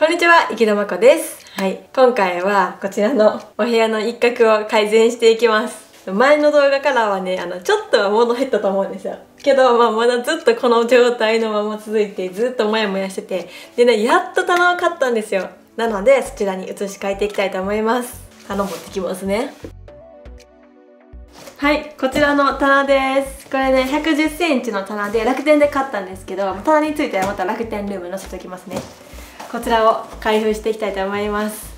こんにちは、池田真子です。はい。今回はこちらのお部屋の一角を改善していきます。前の動画からはね、あの、ちょっとは物減ったと思うんですよ。けど、まあ、まだずっとこの状態のまま続いて、ずっとモヤモヤしてて、でね、やっと棚を買ったんですよ。なので、そちらに移し替えていきたいと思います。棚持ってきますね。はい、こちらの棚です。これね、110センチの棚で楽天で買ったんですけど、棚についてはまた楽天ルーム載せておきますね。こちらを開封していきたいと思います。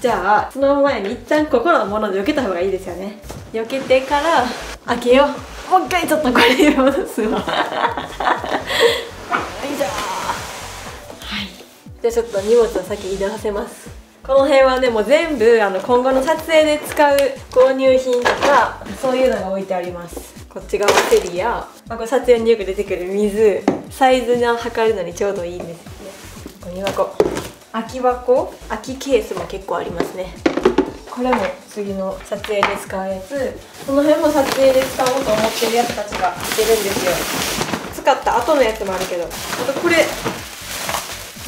じゃあ、その前に一旦ここのもので避けた方がいいですよね。避けてから開けよう。もう一回ちょっとこれ戻すわ。よいしょ。はい。じゃあちょっと荷物を先移動させます。この辺はねもう全部あの今後の撮影で使う購入品とかそういうのが置いてありますこっち側セリや、まあ、これ撮影によく出てくる水サイズを測るのにちょうどいいんですゴミ箱空き箱空きケースも結構ありますね。これも次の撮影で使うやつ。この辺も撮影で使おうと思ってるやつたちが出るんですよ。使った後のやつもあるけど。あとこれ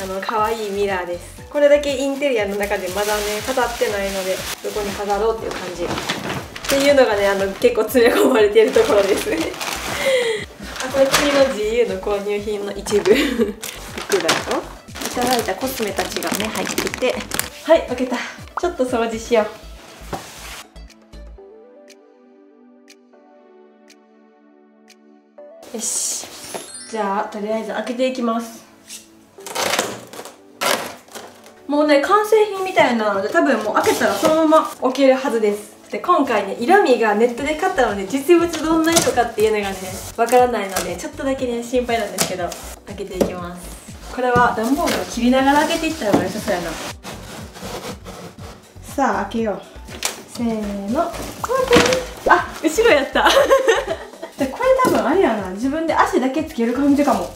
あの可愛いミラーです。これだけインテリアの中でまだね飾ってないのでどこに飾ろうっていう感じ。っていうのがねあの結構詰め込まれてるところです。あこれ次の GU の購入品の一部。袋といただいたコスメたちがね入ってて。はい開けた。ちょっと掃除しよう。よし。じゃあとりあえず開けていきます。もうね完成品みたいなので多分もう開けたらそのまま置けるはずです。で今回ね色味がネットで買ったので実物どんな色かっていうのがねわからないのでちょっとだけね心配なんですけど開けていきます。これは段ボールを切りながら開けていった方が良さそうやなさあ開けようせーのあ後ろやった でこれ多分あれやな自分で足だけつける感じかも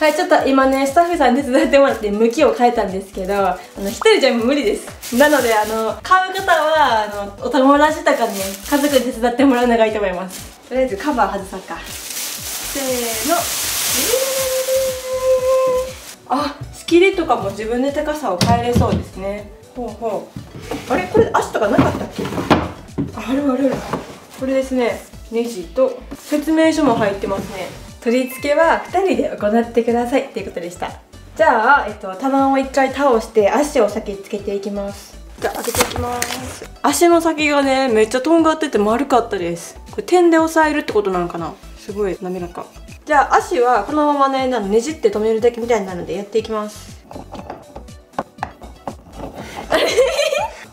はい、ちょっと今ね、スタッフさんに手伝ってもらって向きを変えたんですけど、あの、一人じゃ無理です。なので、あの、買う方は、あの、お友達とかね、家族に手伝ってもらうのがいいと思います。とりあえずカバー外そうか。せーの。あ、仕切りとかも自分で高さを変えれそうですね。ほうほう。あれ？これ足とかなかったっけ？ああるあるある。これですね、ネジと。説明書も入ってますね。取り付けは2人で行ってください。っていうことでした。じゃあ、えっと、棚を1回倒して足を先つけていきます。じゃあ開けていきます。足の先がねめっちゃとんがってて丸かったです。これ点で押さえるってことなのかな？すごい滑らかじゃあ足はこのままねねじって止めるだけみたいになるのでやっていきます。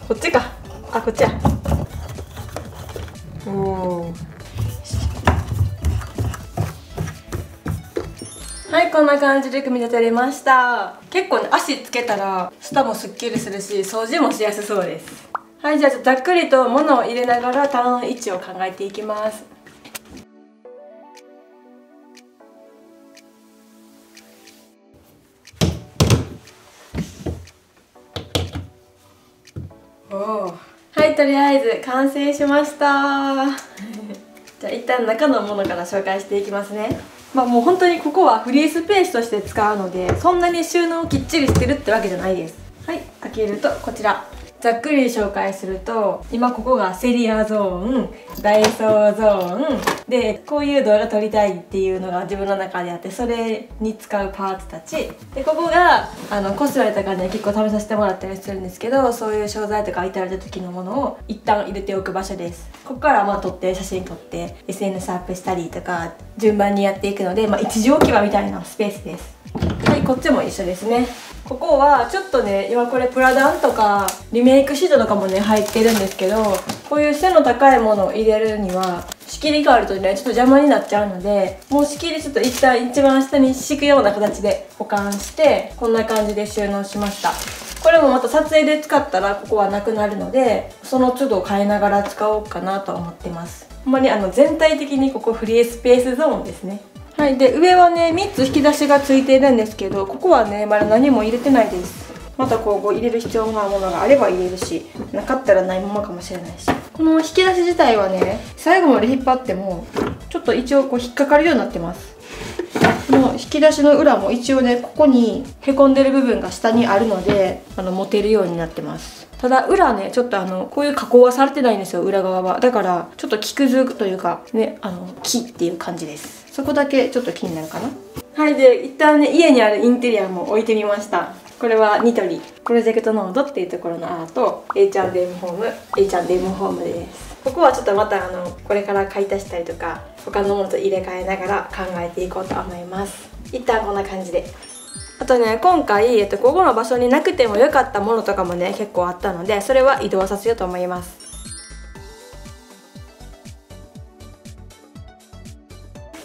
こっちか。あこっちや。おおはいこんな感じで組み立てれました。結構ね足つけたら下もすっきりするし掃除もしやすそうです。はいじゃあざっくりと物を入れながら棚の位置を考えていきます。はいとりあえず完成しました。じゃあ一旦中のものから紹介していきますね。まあもう本当にここはフリースペースとして使うのでそんなに収納をきっちりしてるってわけじゃないです。はい開けるとこちら。ざっくり紹介すると今ここがセリアゾーンダイソーゾーン。でこういう動画撮りたいっていうのが自分の中であってそれに使うパーツたち。でここがあのコスメとかね結構試させてもらったりするんですけどそういう商材とかいただいた時のものを一旦入れておく場所です。ここからまあ撮って写真撮って SNS アップしたりとか順番にやっていくので、まあ、一時置き場みたいなスペースです。はいこっちも一緒ですね。ここはちょっとね今これプラダンとかリメイクシートとかもね入ってるんですけどこういう背の高いものを入れるには仕切りがあるとねちょっと邪魔になっちゃうのでもう仕切りちょっと一旦一番下に敷くような形で保管してこんな感じで収納しました。これもまた撮影で使ったらここはなくなるのでその都度変えながら使おうかなと思ってます。ほんまにあの全体的にここフリースペースゾーンですね。はい、で上はね3つ引き出しがついているんですけどここはねまだ何も入れてないです。またこう入れる必要なものがあれば入れるしなかったらないままかもしれないし。この引き出し自体はね最後まで引っ張ってもちょっと一応こう引っかかるようになってます。この引き出しの裏も一応ねここにへこんでる部分が下にあるのであの持てるようになってます。ただ裏ねちょっとあのこういう加工はされてないんですよ裏側は。だからちょっと木くずというかねあの木っていう感じです。そこだけちょっと気になるかな？はいで一旦ね家にあるインテリアも置いてみました。これはニトリプロジェクトノードっていうところのアート。H&M ホーム。H&M ホームです。ここはちょっとまたあのこれから買い足したりとか他のものと入れ替えながら考えていこうと思います。一旦こんな感じで。あとね今回、えっと、ここの場所になくてもよかったものとかもね結構あったのでそれは移動させようと思います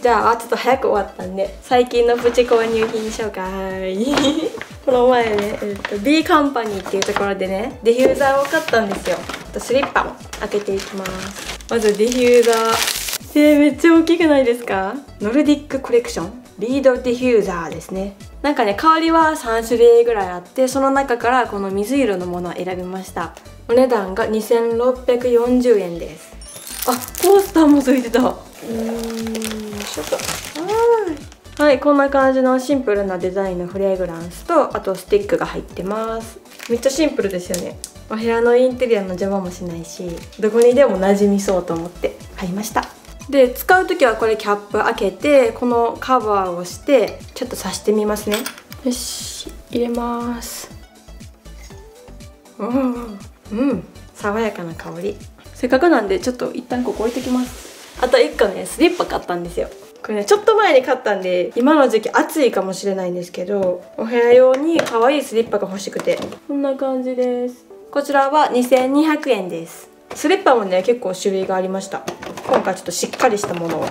じゃあちょっと早く終わったんで最近のプチ購入品紹介。この前ね、えっと、B カンパニーっていうところでねディフューザーを買ったんですよ。スリッパを開けていきます。まずディフューザー。えー、めっちゃ大きくないですか？ノルディックコレクション？リードディフューザーですね。なんかね香りは3種類ぐらいあってその中からこの水色のものを選びました。お値段が2640円です。あコースターもついてた。うーんしょっと。はい。こんな感じのシンプルなデザインのフレグランスとあとスティックが入ってます。めっちゃシンプルですよね。お部屋のインテリアの邪魔もしないしどこにでも馴染みそうと思って買いました。で使う時はこれキャップ開けてこのカバーをしてちょっと刺してみますね。よし。入れます。うんうん。爽やかな香り。せっかくなんでちょっと一旦ここ置いときますあと1個ねスリッパ買ったんですよ。これねちょっと前に買ったんで今の時期暑いかもしれないんですけどお部屋用に可愛いスリッパが欲しくて。こんな感じです。こちらは2200円です。スリッパもね結構種類がありました。今回ちょっとしっかりしたものを。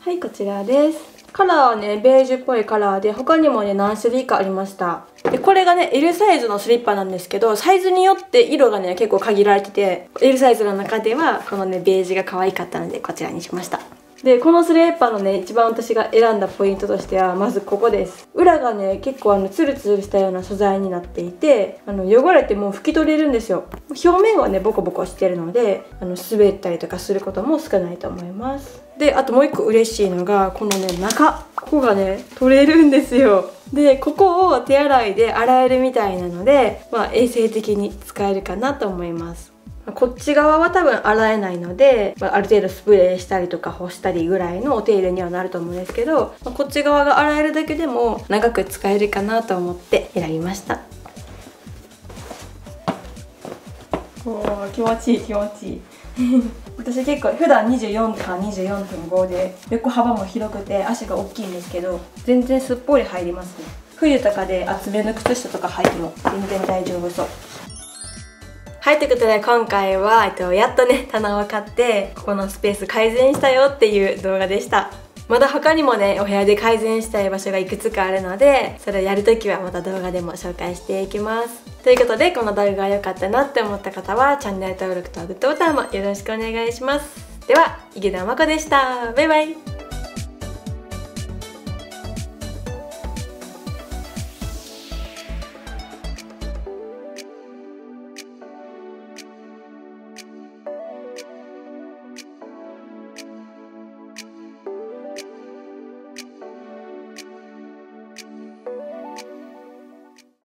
はいこちらです。カラーはねベージュっぽいカラーで他にもね何種類かありましたでこれがね L サイズのスリッパなんですけどサイズによって色がね結構限られてて L サイズの中ではこのねベージュが可愛かったのでこちらにしました。でこのスレッパのね一番私が選んだポイントとしてはまずここです。裏がね結構あのツルツルしたような素材になっていてあの汚れてもう拭き取れるんですよ。表面はねボコボコしてるのであの滑ったりとかすることも少ないと思います。であともう一個嬉しいのがこのね中。ここがね取れるんですよ。でここを手洗いで洗えるみたいなので、まあ、衛生的に使えるかなと思います。こっち側は多分洗えないので、まあ、ある程度スプレーしたりとか干したりぐらいのお手入れにはなると思うんですけど、まあ、こっち側が洗えるだけでも長く使えるかなと思って選びました。お気持ちいい気持ちいい。私結構普段24とか24.5で横幅も広くて足が大きいんですけど全然すっぽり入りますね冬とかで厚めの靴下とか履いても全然大丈夫そうはい、ということで今回は、えっと、やっとね、棚を買って、ここのスペース改善したよっていう動画でした。まだ他にもね、お部屋で改善したい場所がいくつかあるので、それをやるときはまた動画でも紹介していきます。ということで、この動画が良かったなって思った方は、チャンネル登録とグッドボタンもよろしくお願いします。では、池田真子でした。バイバイ。